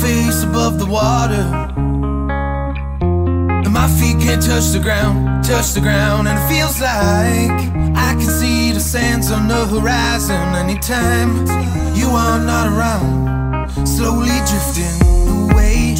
face above the water. And my feet can't touch the ground, touch the ground. And it feels like I can see the sands on the horizon anytime you are not around. Slowly drifting away.